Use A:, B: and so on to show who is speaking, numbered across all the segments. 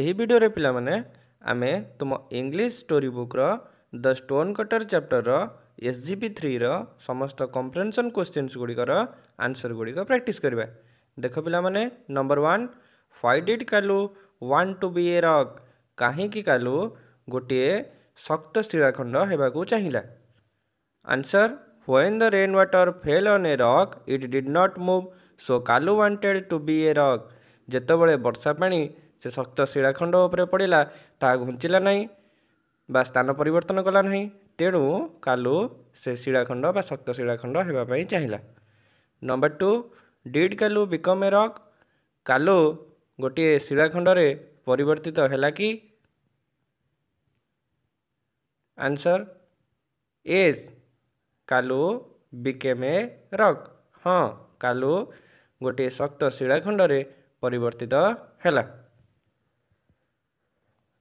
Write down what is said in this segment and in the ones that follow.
A: ଏହି ଭିଡ଼ିଓରେ ପିଲାମାନେ ଆମେ ତୁମ ଇଂଲିଶ ଷ୍ଟୋରି ବୁକ୍ର ଦ ଷ୍ଟୋନ୍ କଟର ଚାପ୍ଟରର ଏସ୍ ଜି ପି ଥ୍ରୀର ସମସ୍ତ କମ୍ପ୍ରେନ୍ସନ୍ କ୍ୱେଶ୍ଚିନ୍ସ ଗୁଡ଼ିକର ଆନ୍ସର୍ ଗୁଡ଼ିକ ପ୍ରାକ୍ଟିସ୍ କରିବା ଦେଖ ପିଲାମାନେ number one why did Kalu want to be a rock କାହିଁକି କାଲୁ ଗୋଟିଏ ଶକ୍ତ ଶିଳାଖଣ୍ଡ ହେବାକୁ ଚାହିଁଲା answer when the rain water fell on a rock it did not move so Kalu wanted to be a rock ଯେତେବେଳେ ବର୍ଷା ପାଣି ସେ ଶକ୍ତ ଶିଳାଖଣ୍ଡ ଉପରେ ପଡ଼ିଲା ତାହା ଘୁଞ୍ଚିଲା ନାହିଁ ବା ସ୍ଥାନ ପରିବର୍ତ୍ତନ କଲା ନାହିଁ ତେଣୁ କାଲୁ ସେ ଶିଳାଖଣ୍ଡ ବା ଶକ୍ତ ଶିଳାଖଣ୍ଡ ହେବା ପାଇଁ ଚାହିଁଲା number two did Kalu become a rock Kalu ଗୋଟିଏ ଶିଳାଖଣ୍ଡରେ ପରିବର୍ତ୍ତିତ ହେଲା କି answer yes Kalu became a rock ହଁ କାଲୁ ଗୋଟିଏ ଶକ୍ତ ଶିଳାଖଣ୍ଡରେ ପରିବର୍ତ୍ତିତ ହେଲା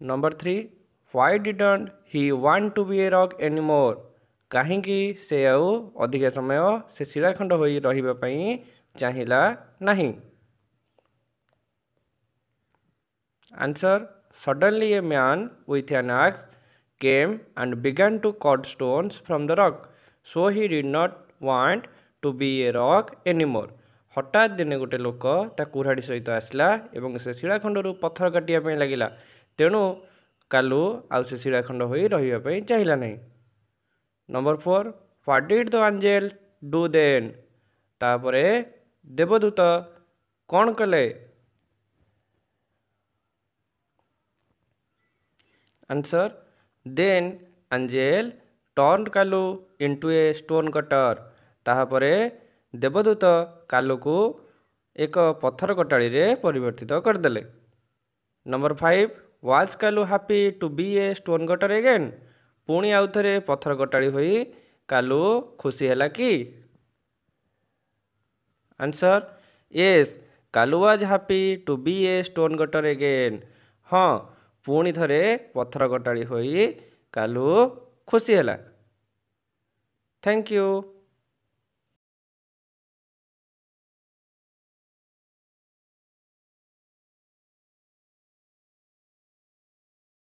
A: number three why didn't he want to be a rock any more କାହିଁକି ସେ ଆଉ ଅଧିକ ସମୟ ସେ ଶିଳାଖଣ୍ଡ ହୋଇ ରହିବା ପାଇଁ ଚାହିଁଲା ନାହିଁ answer suddenly a man with an axe came and began to cut stones from the rock so he did not want to be a rock any more ହଠାତ୍ ଦିନେ ଗୋଟେ ଲୋକ ତା କୁରାଢ଼ୀ ସହିତ ଆସିଲା ଏବଂ ସେ ଶିଳାଖଣ୍ଡରୁ ପଥର କାଟିବା ପାଇଁ ଲାଗିଲା ତେଣୁ କାଲୁ ଆଉ ସେ ଶିଳାଖଣ୍ଡ ହୋଇ ରହିବା ପାଇଁ ଚାହିଁଲା ନାହିଁ number four what did the angel do then ତାପରେ ଦେବଦୂତ କ'ଣ କଲେ answer then angel turn Kalu into a stone cutter ତାହାପରେ ଦେବଦୂତ କାଲୁକୁ ଏକ ପଥର କଟାଳିରେ ପରିବର୍ତ୍ତିତ କରିଦେଲେ number five was Kalu happy to be a stone cutter again ପୁଣି ଆଉ ଥରେ ପଥର ଗୋଟାଳି ହୋଇ କାଲୁ ଖୁସି ହେଲା କି answer yes Kalu was happy to be a stone cutter again ହଁ ପୁଣି ଥରେ ପଥର ଗୋଟାଳି ହୋଇ କାଲୁ ଖୁସି ହେଲା ଥ୍ୟାଙ୍କ ୟୁ